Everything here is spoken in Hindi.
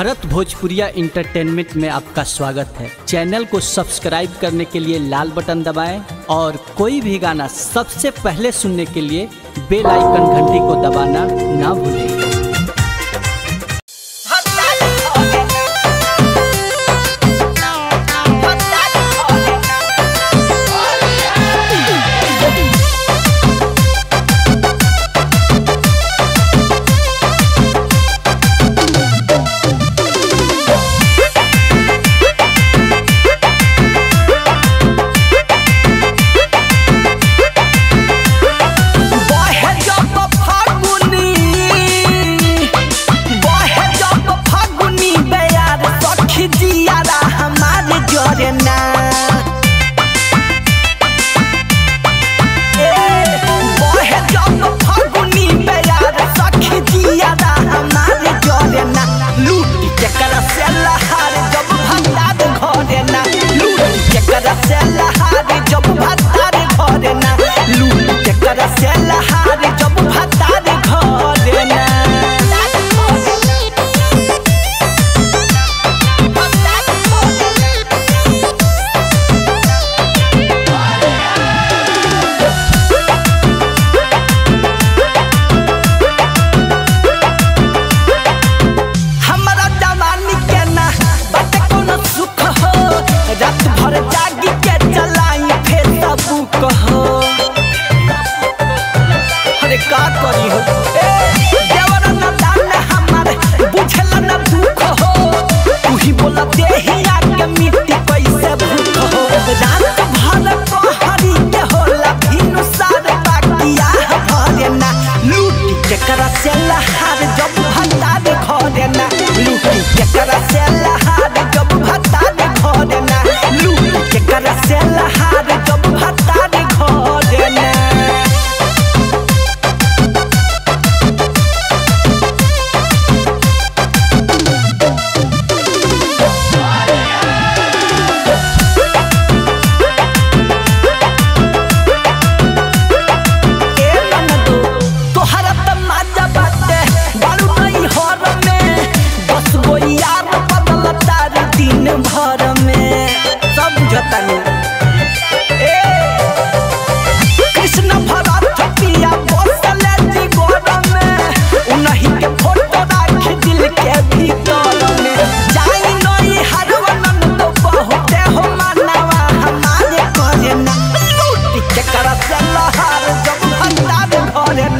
भरत भोजपुरिया इंटरटेनमेंट में आपका स्वागत है। चैनल को सब्सक्राइब करने के लिए लाल बटन दबाएँ और कोई भी गाना सबसे पहले सुनने के लिए बेल आइकन घंटी को दबाना ना भूलें। Gotta Gracias la on and